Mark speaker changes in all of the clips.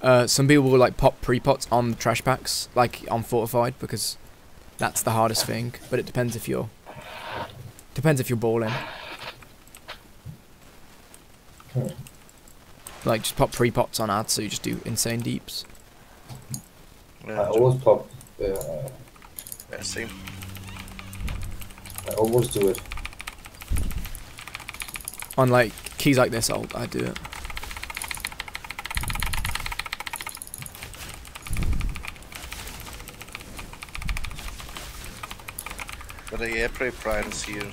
Speaker 1: Uh, some people will like pop pre-pots on the trash packs, like on fortified, because that's the hardest thing. But it depends if you're depends if you're balling. Like just pop pre-pots on ads, so you just do insane deeps.
Speaker 2: I always pop. Uh,
Speaker 3: yeah, same.
Speaker 2: I always do it.
Speaker 1: On like keys like this, I'll I do it.
Speaker 3: But uh, yeah, pretty see you.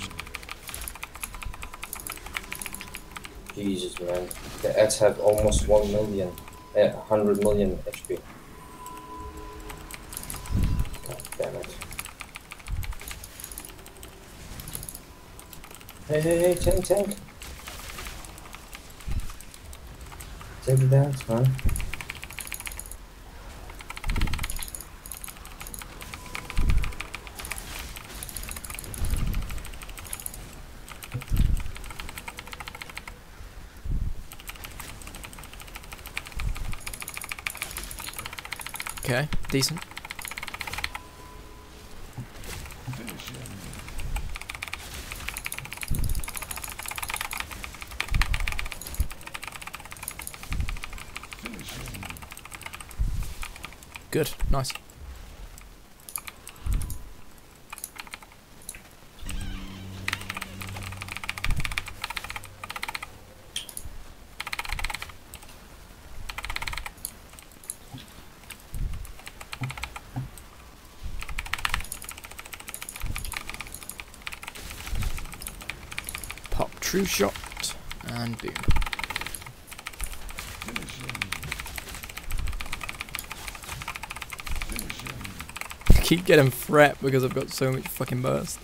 Speaker 2: Jesus, man. The ads have almost 1 million, uh, 100 million HP. Damn it. Hey, hey, hey, tank, tank. Take it down, it's
Speaker 1: Okay, decent. Good, nice. Shot and boom. Keep getting fret because I've got so much fucking burst.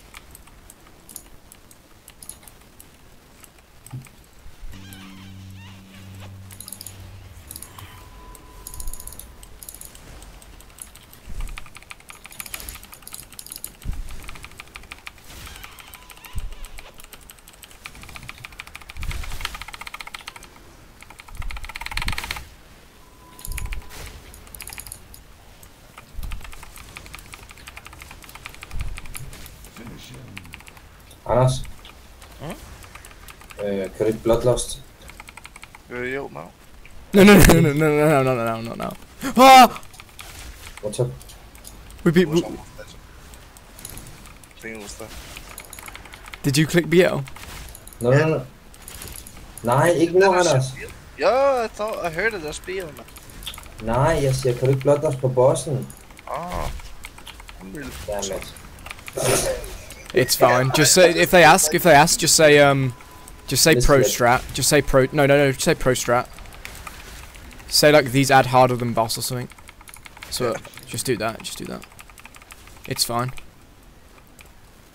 Speaker 2: Anders?
Speaker 3: Hmm?
Speaker 2: Øh, kan du ikke Bloodlust?
Speaker 3: Øh, jo, no.
Speaker 1: No, no, no, no, no, no, no, no, no, no, no. Ah!
Speaker 2: What's up?
Speaker 1: We beat.
Speaker 3: What's up? Thing was that.
Speaker 1: Did you click BL?
Speaker 2: No, no, no. Nej, ikke nu, Anders.
Speaker 3: Yeah, I thought I heard it as being.
Speaker 2: Nej, jeg siger, kan du ikke Bloodlust på bossen?
Speaker 3: Oh, I'm really
Speaker 2: Damn it.
Speaker 1: It's fine. Just say if they ask, if they ask, just say um, just say
Speaker 2: This
Speaker 1: pro strat. Just say pro. No, no, no. Just say pro strat. Say like these add harder than boss or something. So just do that. Just do that. It's fine.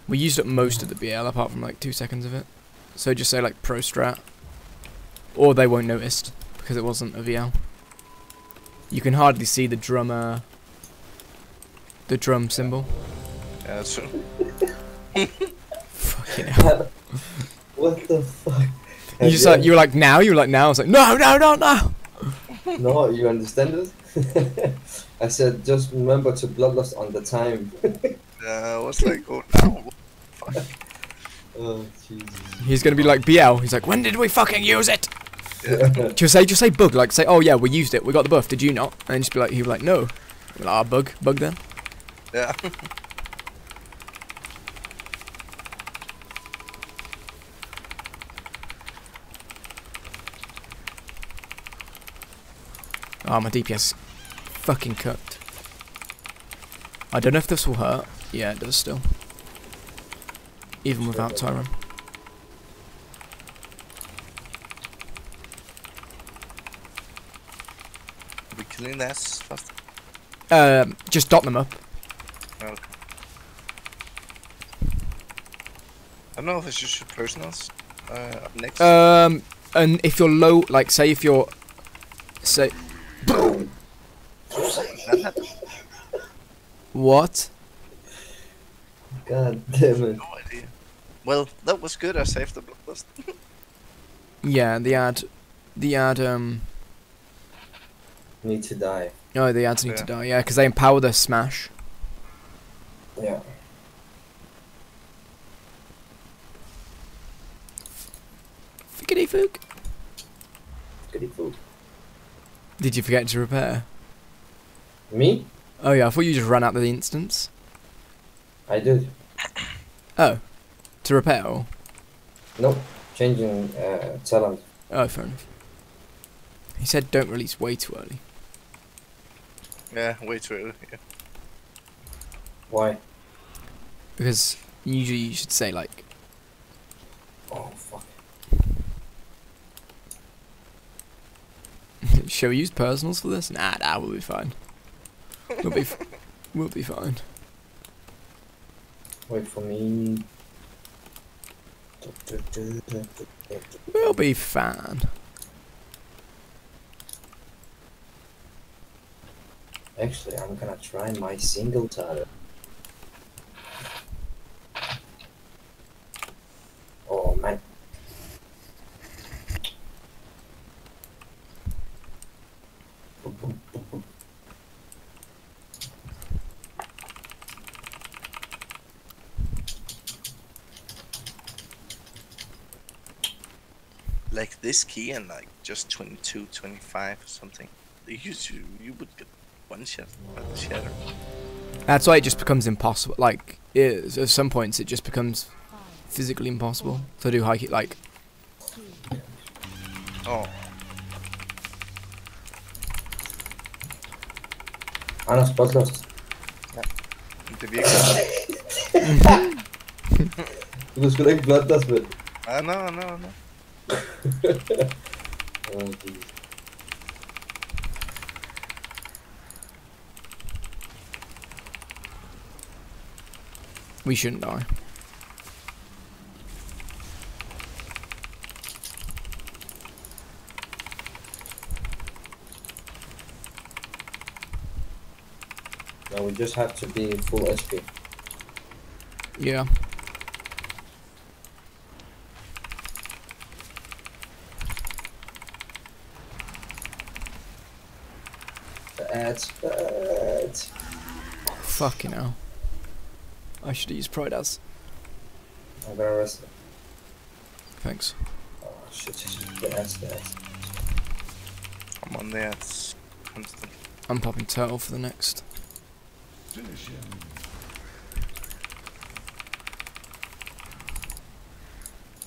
Speaker 1: We used up most of the BL apart from like two seconds of it. So just say like pro strat. Or they won't notice because it wasn't a BL. You can hardly see the drummer. The drum symbol.
Speaker 3: Yeah, that's true.
Speaker 1: Fucking hell.
Speaker 2: What the fuck?
Speaker 1: You just like you were like now. You were like now. I was like no, no, no, no.
Speaker 2: No, you understand it? I said, just remember to Bloodlust on the time.
Speaker 3: Yeah, I was like, oh no.
Speaker 2: oh, Jesus.
Speaker 1: He's gonna be like BL. He's like, when did we fucking use it? Just say, just say bug. Like say, oh yeah, we used it. We got the buff. Did you not? And just be like, he was like, no. Be like, ah, bug, bug then.
Speaker 3: Yeah.
Speaker 1: Oh, my DPS fucking cooked. I don't know if this will hurt. Yeah, it does still. Even without Tyrant.
Speaker 3: we killing this fast.
Speaker 1: Um, just dot them up.
Speaker 3: Okay. I don't know if it's just your personals. Uh, up next.
Speaker 1: Um, and if you're low, like say if you're, say,
Speaker 3: That happened.
Speaker 1: What?
Speaker 2: God damn it.
Speaker 3: No idea. Well, that was good. I saved the blacklist.
Speaker 1: Yeah, the ad, the ad, um,
Speaker 2: need to die.
Speaker 1: No, the ads need to die. Yeah, because they empower the smash.
Speaker 2: Yeah.
Speaker 1: Fickety fook.
Speaker 2: Goody food.
Speaker 1: Did you forget to repair?
Speaker 2: Me?
Speaker 1: Oh yeah, I thought you just ran out of the instance.
Speaker 2: I did.
Speaker 1: Oh, to repair. Or?
Speaker 2: Nope. Changing uh, talent.
Speaker 1: Oh, fair enough. He said don't release way too early.
Speaker 3: Yeah, way too early. Yeah.
Speaker 2: Why?
Speaker 1: Because usually you should say like,
Speaker 2: Oh fuck.
Speaker 1: shall we use personals for this? Nah, nah, we'll be fine. We'll be, f- we'll be fine.
Speaker 2: Wait for me.
Speaker 1: We'll be fine.
Speaker 2: Actually, I'm gonna try my single talent. Oh man.
Speaker 3: Like this key and like just 22, 25 or something. You you, you would get one shot by the shatter.
Speaker 1: That's why it just becomes impossible. Like, it, at some points, it just becomes physically impossible to do high kick. Like,
Speaker 3: Oh,
Speaker 2: Anna spotlost.
Speaker 3: det virker.
Speaker 2: Du kan sgu da ikke blotte dig, Svend.
Speaker 3: Ah, no, no, no.
Speaker 2: Oh, geez.
Speaker 1: we shouldn't die.
Speaker 2: No, we just have to be full SP.
Speaker 1: Yeah.
Speaker 2: That's bad.
Speaker 1: Fucking hell. I should use Pride as.
Speaker 2: I'm gonna rest it.
Speaker 1: Thanks.
Speaker 2: Oh shit, that's that.
Speaker 3: I'm on there. It's constant.
Speaker 1: I'm popping turtle for the next. Finish him.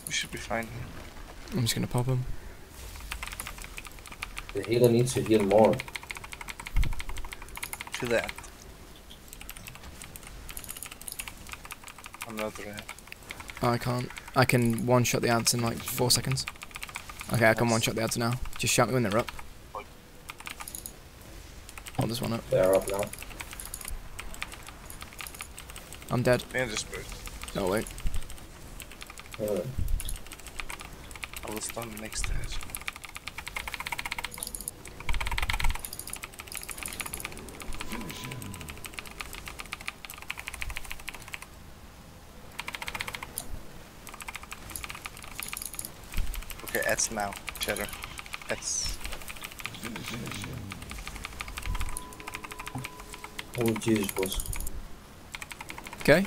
Speaker 3: We should be fine.
Speaker 1: I'm just gonna pop him.
Speaker 2: The healer needs to heal more.
Speaker 3: To that. I'm not red.
Speaker 1: I can't. I can one shot the ads in like four seconds. Okay, I can one shot the ads now. Just shout me when they're up. Oh, there's one up.
Speaker 2: They're up now.
Speaker 1: I'm dead.
Speaker 3: Yeah, just bird.
Speaker 1: Oh wait.
Speaker 2: Uh,
Speaker 3: I will stun the next stage. Okay, ads now. Cheddar. Ads.
Speaker 2: oh Jesus was.
Speaker 1: Okay.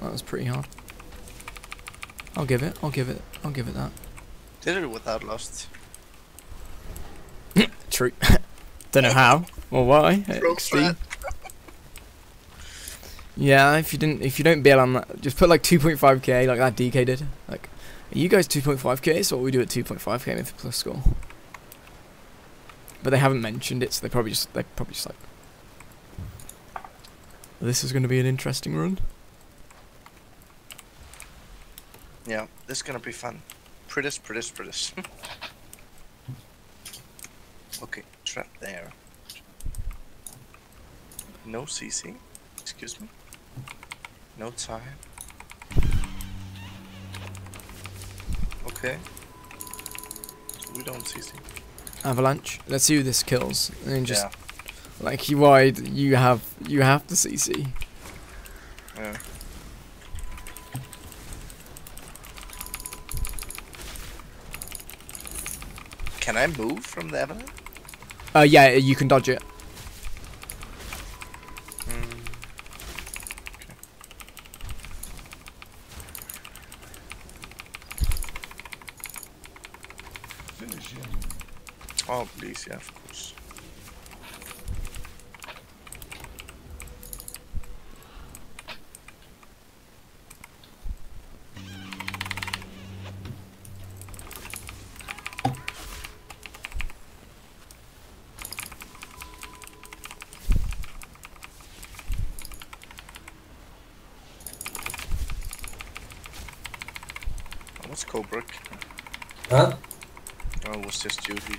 Speaker 1: That was pretty hard. I'll give it. I'll give it. I'll give it that.
Speaker 3: Did it without lost.
Speaker 1: True. Don't know how or why.
Speaker 3: Pro
Speaker 1: Extreme. Yeah, if you didn't, if you don't bail on that, just put like 2.5k like that DK did. Like, are you guys 2.5k? So what we do at 2.5k with plus score. But they haven't mentioned it, so they probably just they probably just like. This is going to be an interesting run.
Speaker 3: Yeah, this is gonna be fun. Prettiest, prettiest, prettiest. okay, trap there. No CC. Excuse me. No time. Okay. We don't CC.
Speaker 1: Avalanche. Let's see who this kills, and then just
Speaker 3: yeah.
Speaker 1: like you wide, you have you have to CC.
Speaker 3: yeah. Can I move from the avalanche?
Speaker 1: Uh, yeah, you can dodge it.
Speaker 3: Oh, please, yeah, of course. Oh, What's Cobra?
Speaker 2: Huh?
Speaker 3: Oh, it was just Judy.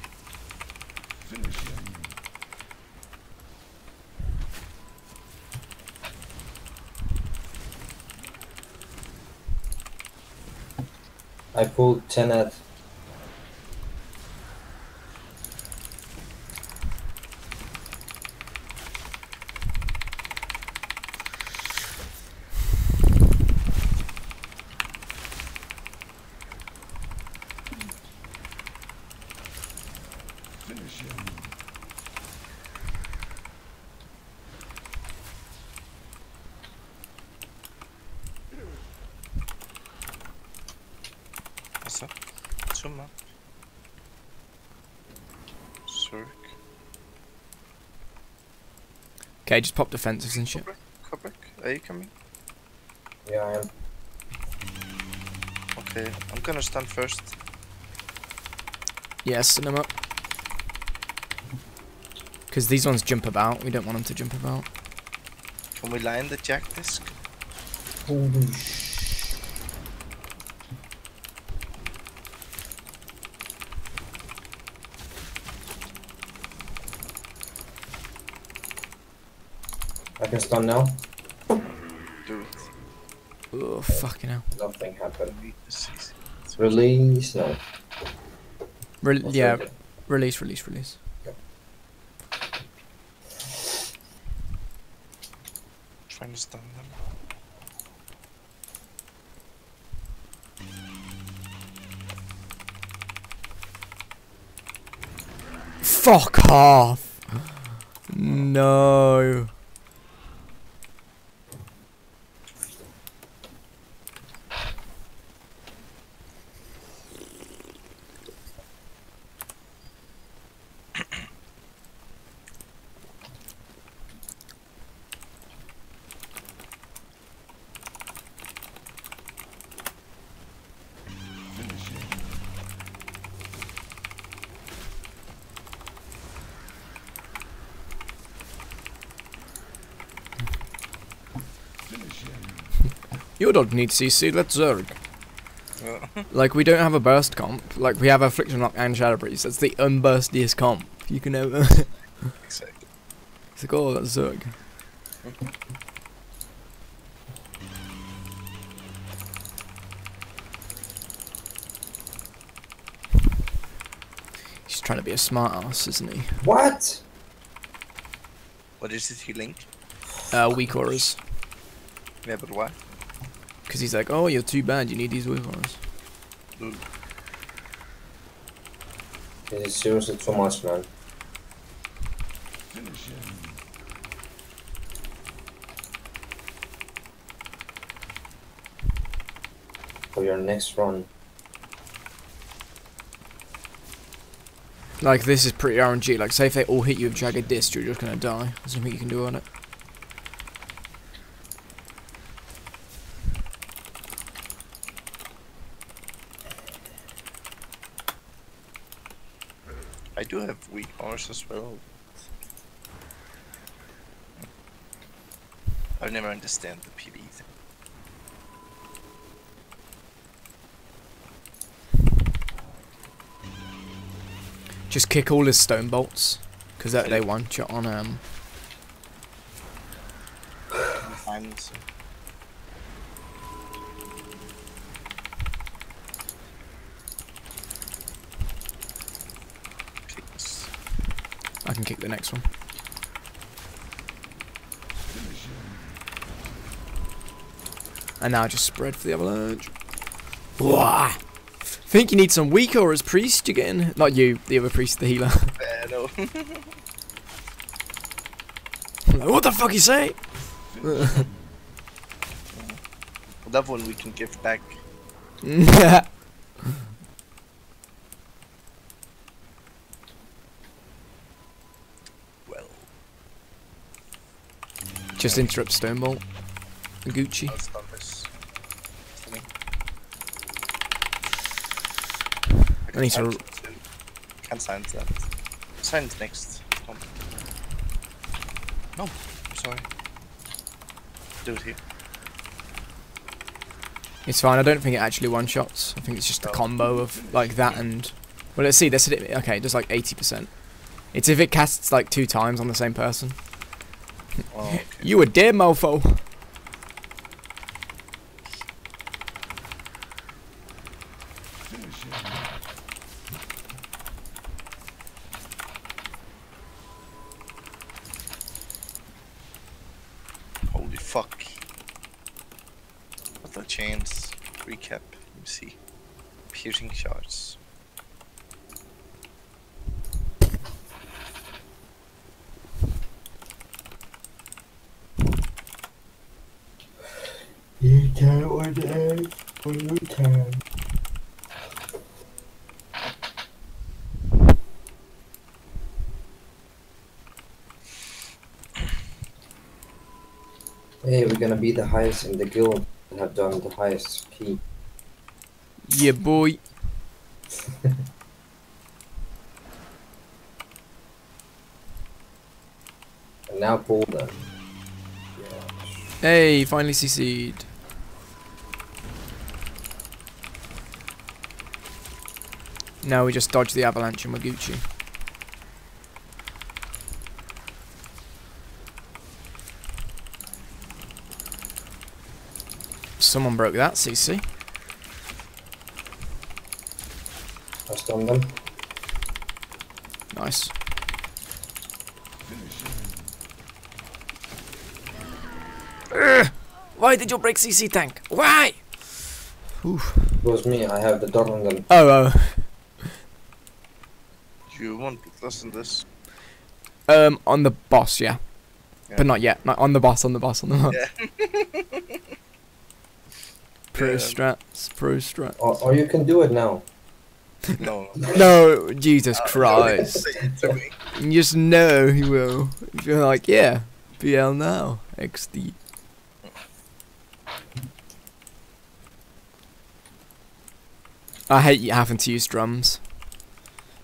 Speaker 2: Pulled 10 at.
Speaker 3: What's up? Zoom up. Zerg.
Speaker 1: Okay, just pop defensives and shit.
Speaker 3: Kubrick? Kubrick? Are you coming?
Speaker 2: Yeah, I am.
Speaker 3: Okay, I'm gonna stun first.
Speaker 1: Yes, send them up. Because these ones jump about. We don't want them to jump about.
Speaker 3: Can we line the Jagged Disc?
Speaker 2: Holy I can stun now.
Speaker 3: Do.
Speaker 1: Oh, fucking hell.
Speaker 2: Nothing happened.
Speaker 3: Delete this easy.
Speaker 2: Release. No.
Speaker 1: Re
Speaker 2: What's
Speaker 1: yeah,
Speaker 2: that?
Speaker 1: release, release, release.
Speaker 3: Trying to stun them.
Speaker 1: Fuck off! No. Your dog needs CC, let's Zerg. Like, we don't have a burst comp. Like, we have Affliction Lock and Shadow Priest. That's the unburstiest comp you can ever.
Speaker 3: exactly.
Speaker 1: it's like, oh, that's Zerg. He's trying to be a smart ass, isn't he?
Speaker 2: What?
Speaker 3: What is it he link?
Speaker 1: Uh, WeakAuras.
Speaker 3: Yeah, but why?
Speaker 1: Because he's like, oh, you're too bad, you need these WeakAuras.
Speaker 3: Lul.
Speaker 2: This is seriously too much, man. For your next run.
Speaker 1: Like, this is pretty RNG. Like, say if they all hit you with Jagged Disc, you're just gonna die. There's nothing you can do on it.
Speaker 3: I do as well. I never understand the PB thing.
Speaker 1: Just kick all his stone bolts. Because they, they one shot on um the next one. And now just spread for the avalanche. Wah! Think you need some weak as priest? You're getting not you, the other priest, the healer. Like, what the fuck you say?
Speaker 3: that one we can give back. Well,
Speaker 1: Just interrupt Stonebolt. Gucci.
Speaker 3: I'll start this. For me.
Speaker 1: I need to-
Speaker 3: can Can't sign that. Sign it next. Tom. No, I'm sorry. Do it here.
Speaker 1: It's fine. I don't think it actually one shots. I think it's just a
Speaker 3: No.
Speaker 1: combo of like that and. Well, let's see. This okay. It does like eighty percent. It's if it casts like two times on the same person. You a dead mofo.
Speaker 3: Holy fuck. What the chains? Recap. Let me see. Piercing shards.
Speaker 2: You can one day, when you can. Hey, we're gonna be the highest in the guild and have done the highest key.
Speaker 1: Yeah, boy.
Speaker 2: And now pull them. Yeah.
Speaker 1: Hey, finally CC'd. Now we just dodge the avalanche and we're Gucci. Someone broke that CC.
Speaker 2: I stunned them.
Speaker 1: Nice. Ugh, why did you break CC tank? Why? Oof.
Speaker 2: It was me, I have the Dorngan.
Speaker 1: Oh, oh.
Speaker 3: You won't listen to this.
Speaker 1: Um, on the boss, yeah.
Speaker 3: Yeah.
Speaker 1: But not yet. Not on the boss, on the boss, on the boss.
Speaker 3: Yeah.
Speaker 1: Pro
Speaker 3: Yeah.
Speaker 1: strats, pro strat.
Speaker 2: Or, or you can do it now.
Speaker 3: No.
Speaker 1: No, Jesus
Speaker 3: Uh,
Speaker 1: Christ.
Speaker 3: Say it.
Speaker 1: You just know he will. If you're like, yeah, BL now. XD. I hate you having to use drums.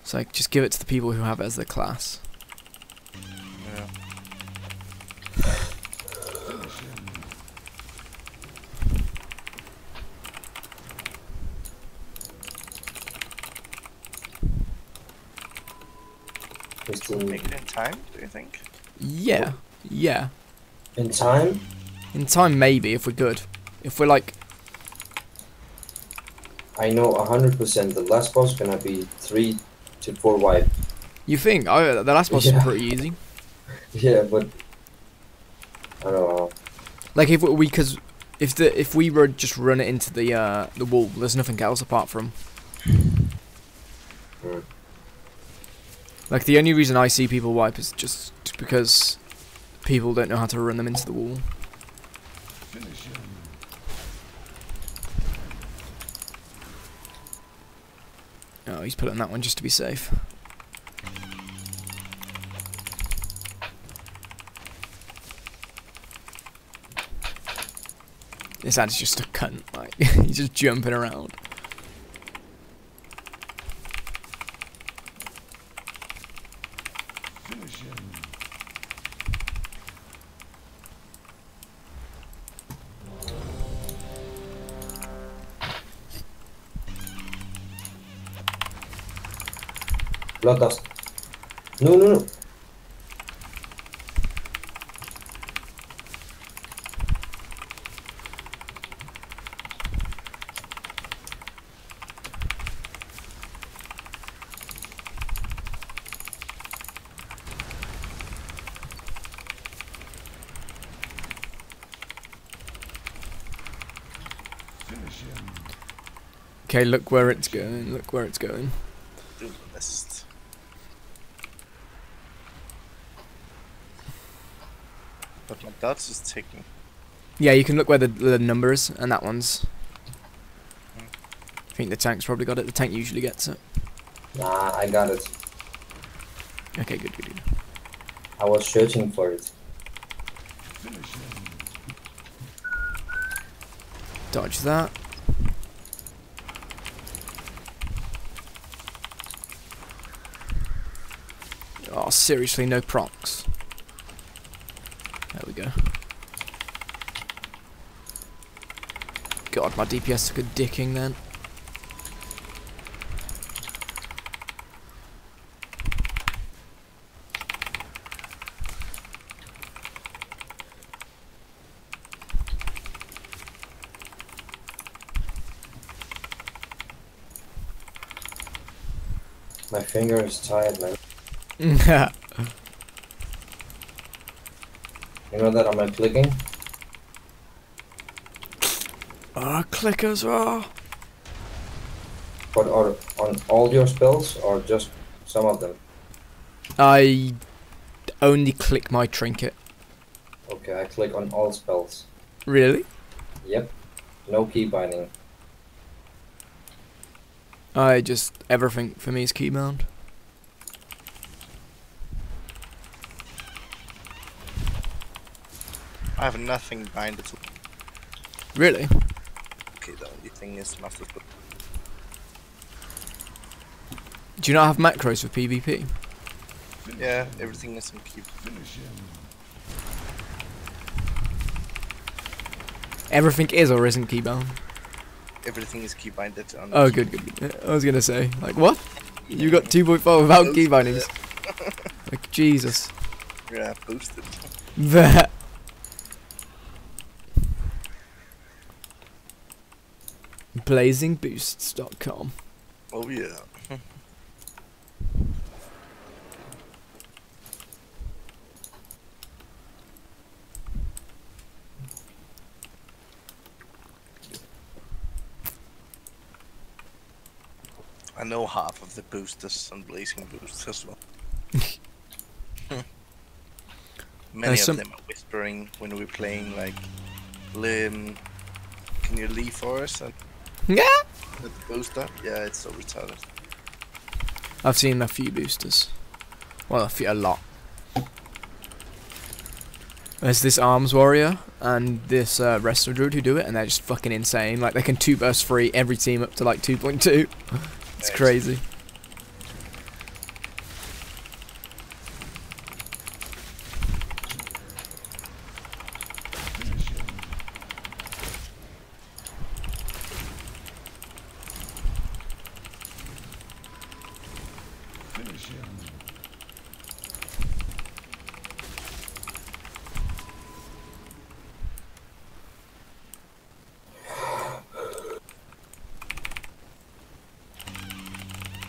Speaker 1: It's like, just give it to the people who have it as their class.
Speaker 3: Yeah.
Speaker 2: Fifteen.
Speaker 3: Make it in time, do you think?
Speaker 1: Yeah, yeah.
Speaker 2: In time?
Speaker 1: In time, maybe, if we're good. If we're like,
Speaker 2: I know 100% the last boss gonna be 3 to 4 wipe.
Speaker 1: you think, oh, the last boss
Speaker 2: Yeah.
Speaker 1: is pretty easy.
Speaker 2: Yeah, but... I don't know.
Speaker 1: Like if we, because if the if we were just run it into the uh the wall, there's nothing else apart from. Like the only reason I see people wipe is just because people don't know how to run them into the wall. Oh, he's putting that one just to be safe. This ad's just a cunt, like he's just jumping around.
Speaker 2: No, no, no.
Speaker 1: Okay, look where it's going. Look where it's going.
Speaker 3: Do the best. But my dots is ticking.
Speaker 1: Yeah, you can look where the, the number is, and that one's. Mm-hmm. I think the tank's probably got it. The tank usually gets it.
Speaker 2: Nah, I got it.
Speaker 1: Okay, good, good, good.
Speaker 2: I was searching for it.
Speaker 1: Dodge that. Oh, seriously, no procs. Go. God, my DPS took a dicking then.
Speaker 2: My finger is tired, man. You know that I'm I clicking?
Speaker 1: Ah, clickers, ah.
Speaker 2: But are on all your spells or just some of them?
Speaker 1: I only click my trinket.
Speaker 2: Okay, I click on all spells.
Speaker 1: Really?
Speaker 2: Yep. No key binding.
Speaker 1: I just everything for me is keybound.
Speaker 3: I have nothing binded. to-
Speaker 1: Really?
Speaker 3: Okay, the only thing is master spell.
Speaker 1: Do you not have macros for PvP?
Speaker 3: Yeah, everything is in keep.
Speaker 1: Everything is or isn't keybound.
Speaker 3: Everything is key binded on.
Speaker 1: Oh, good, good. I was gonna say, like, what? You got 2.4 without key bindings? Like, Jesus.
Speaker 3: Yeah, boosted.
Speaker 1: BlazingBoosts.com.
Speaker 3: Oh yeah. I know half of the boosters and Blazing Boost as well. Many of them are whispering when we're playing like Lim can you leave for us and
Speaker 1: Yeah.
Speaker 3: the booster? Yeah, it's so retarded.
Speaker 1: I've seen a few boosters. Well, a few, a lot. There's this arms warrior and this uh, wrestler druid who do it, and they're just fucking insane. Like they can two burst free every team up to like 2.2. It's crazy.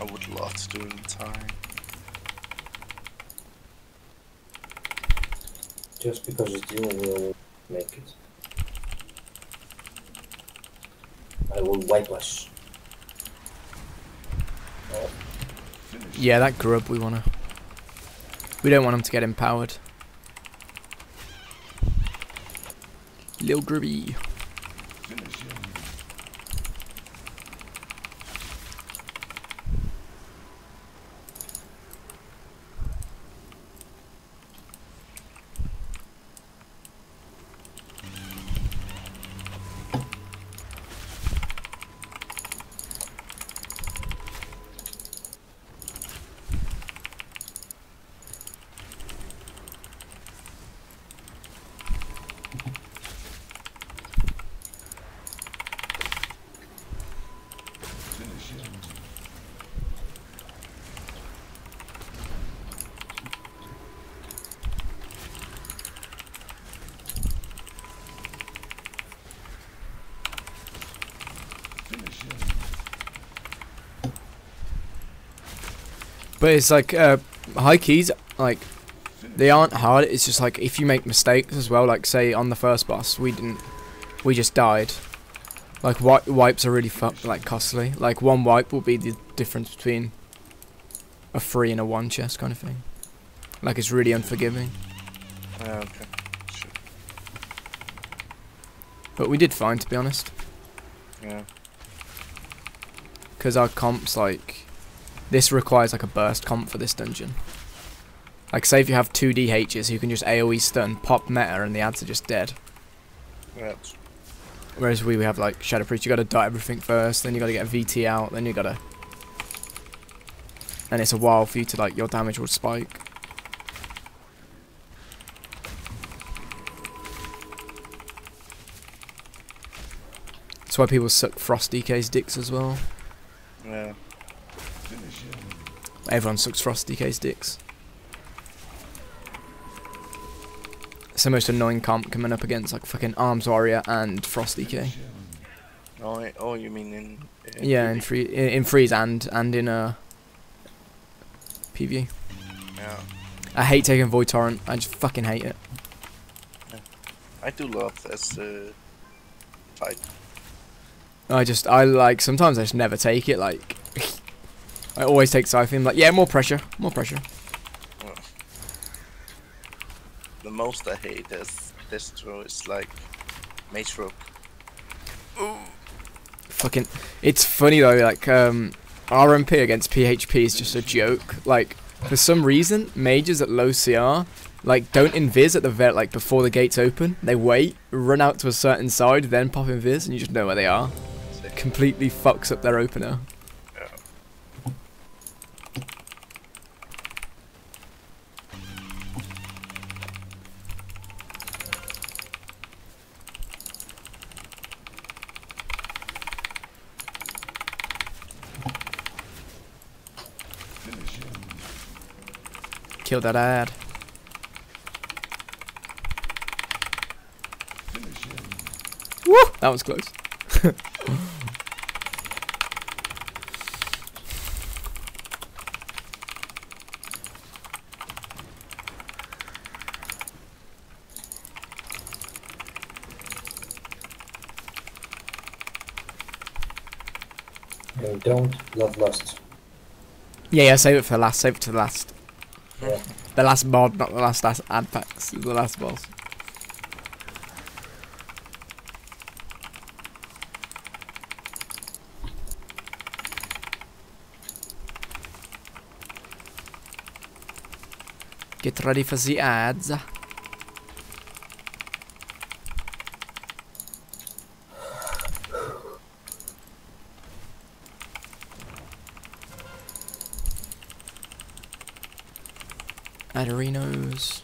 Speaker 3: I would love to do it in time.
Speaker 2: Just because it's you will make it. I will wipe us. Oh,
Speaker 1: Yeah, that grub we wanna. We don't want him to get empowered. Lil grubby. But it's like uh, high keys, like they aren't hard. It's just like if you make mistakes as well. Like say on the first boss, we didn't, we just died. Like wi- wipes are really like costly. Like one wipe will be the difference between a three and a one chest kind of thing. Like it's really unforgiving.
Speaker 3: Yeah, okay.
Speaker 1: But we did fine, to be honest.
Speaker 3: Yeah.
Speaker 1: Because our comps, like... This requires, like, a burst comp for this dungeon. Like, say if you have two DHs, you can just AoE stun, pop meta, and the ads are just dead.
Speaker 3: Yeah.
Speaker 1: Whereas we have, like, Shadow Priest, you gotta dot everything first, then you gotta get a VT out, then you gotta... And it's a while for you to, like, your damage will spike. That's why people suck Frost DK's dicks as well.
Speaker 3: Yeah.
Speaker 1: Everyone sucks Frost DK's dicks. It's the most annoying comp coming up against like fucking Arms Warrior and Frost DK.
Speaker 3: Oh, oh, you mean in? in
Speaker 1: Yeah, in free in, in freeze and and in uh PvE.
Speaker 3: Yeah.
Speaker 1: I hate taking Void Torrent. I just fucking hate it.
Speaker 3: I do love this uh, fight.
Speaker 1: I just I like sometimes I just never take it. Like I always take Siphon. Like yeah, more pressure, more pressure.
Speaker 3: The most I hate is this throw is like Mage Rook.
Speaker 1: Fucking, it's funny though. Like um, RMP against PHP is just a joke. Like for some reason, mages at low CR like don't invis at the vet like before the gates open. They wait, run out to a certain side, then pop invis, and you just know where they are. Completely fucks up their opener. Kill that ad. Woo! That was close.
Speaker 2: Don't bloodlust.
Speaker 1: Yeah, yeah, save it for the last, save it to the last. The last mod, not the last as- ad packs, the last boss. Get ready for the ads. Aderinos.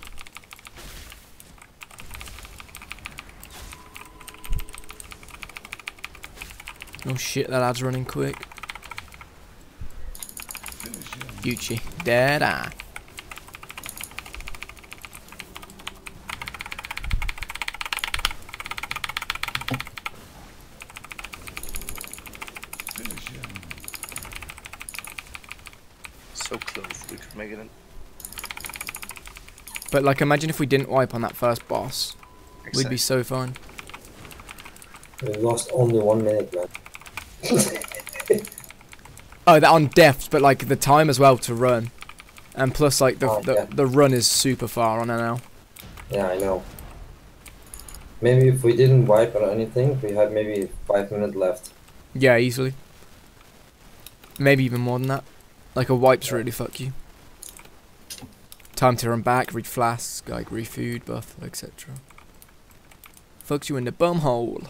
Speaker 1: Oh shit, that ad's running quick. Gucci. Dead eye.
Speaker 3: So close, we could make it in.
Speaker 1: But like imagine if we didn't wipe on that first boss. We'd be so fine.
Speaker 2: We lost only one minute, man.
Speaker 1: Oh, that on deaths, but like the time as well to run. And plus like the
Speaker 2: Oh,
Speaker 1: the,
Speaker 2: yeah.
Speaker 1: the run is super far on NL.
Speaker 2: Yeah, I know. Maybe if we didn't wipe or anything, we had maybe five minutes left.
Speaker 1: Yeah, easily. Maybe even more than that. Like a wipes really fuck you. Time to run back, read flask, like refood, buff, etc. Fucks you in the bum hole.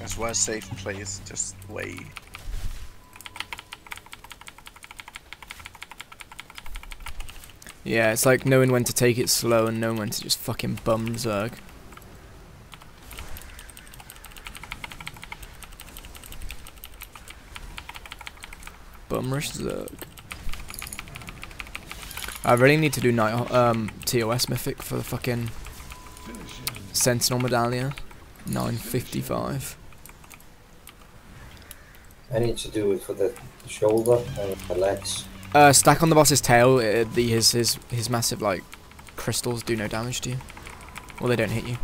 Speaker 3: That's why safe play is just way.
Speaker 1: Yeah, it's like knowing when to take it slow and knowing when to just fucking bum Zerg. Bum rush Zerg. I really need to do night um TOS mythic for the fucking Sentinel medallion. 955.
Speaker 2: I need to do it for the shoulder and the legs.
Speaker 1: Uh, stack on the boss's tail. Uh, the his his his massive like crystals do no damage to you. Well, they don't hit you.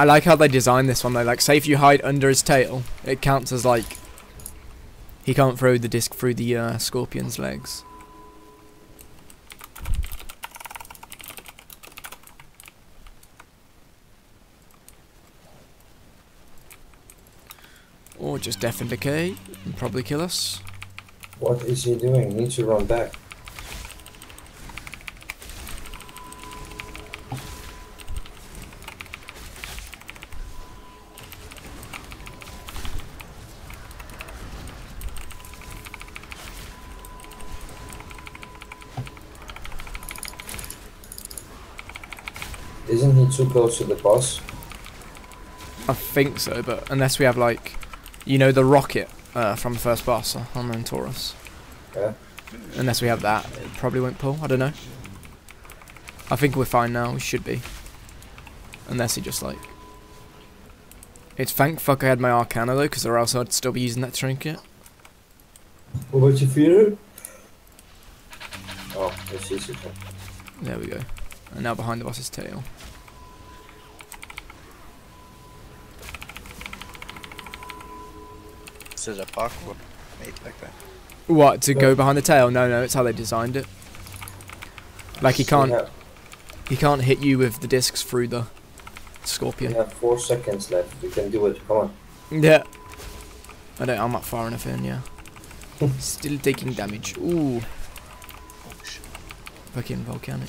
Speaker 1: I like how they designed this one though. Like, say if you hide under his tail, it counts as like he can't throw the disc through the uh, scorpion's legs. Or just death and decay and probably kill us.
Speaker 2: What is he doing? He needs to run back. Too close to the boss?
Speaker 1: I think so, but unless we have like, you know, the rocket uh, from the first boss on Antorus.
Speaker 2: Yeah.
Speaker 1: Unless we have that, it probably won't pull. I don't know. I think we're fine now. We should be. Unless he just like. It's thank fuck I had my Arcana though, because or else I'd still be using that trinket.
Speaker 2: What about your fear? Oh, this is.
Speaker 1: There we go. And now behind the boss's tail.
Speaker 3: Is it a parkour made like that?
Speaker 1: What to
Speaker 2: Yeah.
Speaker 1: go behind the tail? No, no, it's how they designed it. Like he can't,
Speaker 2: have,
Speaker 1: he can't hit you with the discs through the scorpion.
Speaker 2: we
Speaker 1: scorpion.
Speaker 2: have four seconds left. We can do it. Come on.
Speaker 1: Yeah. I don't. I'm not far enough in. Yeah. Still taking damage. Ooh,
Speaker 3: Oh
Speaker 1: fucking volcanic.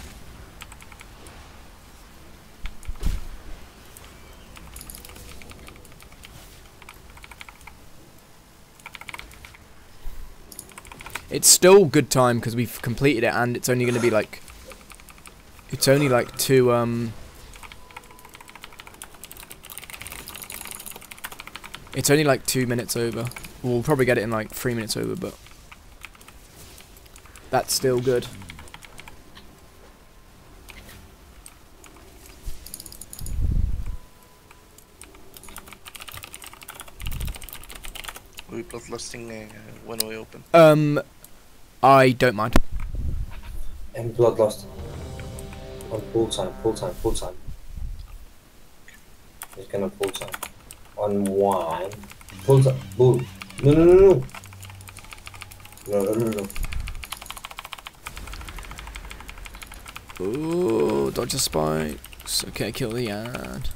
Speaker 1: It's still good time because we've completed it, and it's only going to be like. It's only like two um. It's only like two minutes over. We'll probably get it in like three minutes over, but that's still good.
Speaker 3: We're we bloodlusting uh, when we open?
Speaker 1: Um, I don't mind.
Speaker 2: And bloodlust. On full time, full time, full time. He's gonna full time. On one. Full time. Boom. No, no, no, no. No, no, no, no.
Speaker 1: Ooh, dodge the spikes. Okay, kill the ad.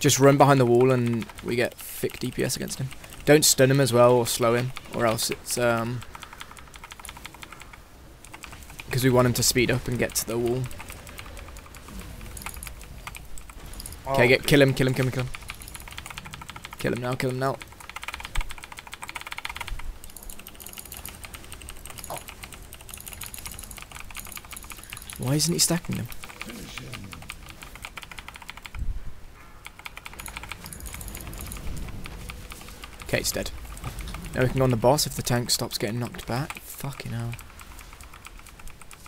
Speaker 1: Just run behind the wall and we get thick DPS against him. Don't stun him as well or slow him, or else it's um. Because we want him to speed up and get to the wall. Okay, get kill him, kill him, kill him, kill him. Kill him now, kill him now. Why isn't he stacking them? Okay, it's dead. Now we can go on the boss if the tank stops getting knocked back. Fucking hell.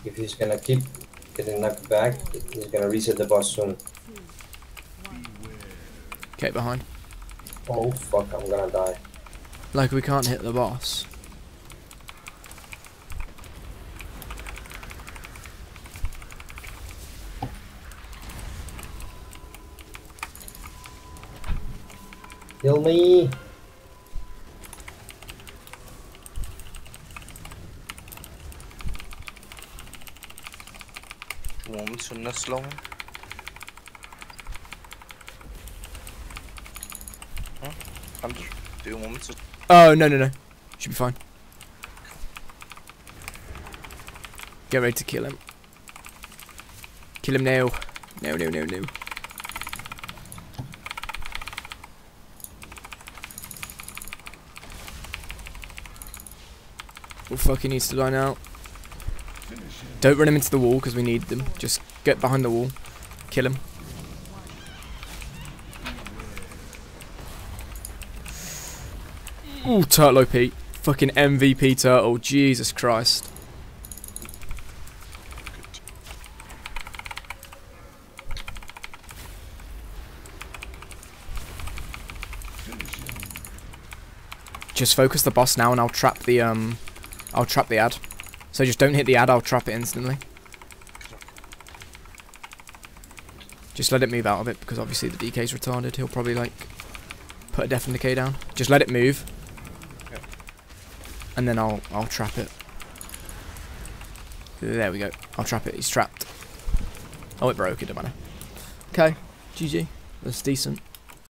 Speaker 2: If he's gonna keep getting knocked back, he's gonna reset the boss soon.
Speaker 1: Okay, behind.
Speaker 2: Oh fuck, I'm gonna die.
Speaker 1: Like, we can't hit the boss.
Speaker 2: Kill me!
Speaker 3: Slow? Huh? Me to?
Speaker 1: Oh, no, no, no. Should be fine. Get ready to kill him. Kill him now. No, no, no, no. Oh fuck, he needs to die now. Don't run him into the wall because we need them. Just get behind the wall. Kill him. Ooh, Turtle OP. Fucking MVP Turtle. Jesus Christ. Just focus the boss now and I'll trap the, um... I'll trap the ad. So just don't hit the ad, I'll trap it instantly. Just let it move out of it because obviously the DK's retarded. He'll probably like put a def and decay down. Just let it move. And then I'll I'll trap it. There we go. I'll trap it. He's trapped. Oh, it broke. It don't matter. Okay. GG. That's decent.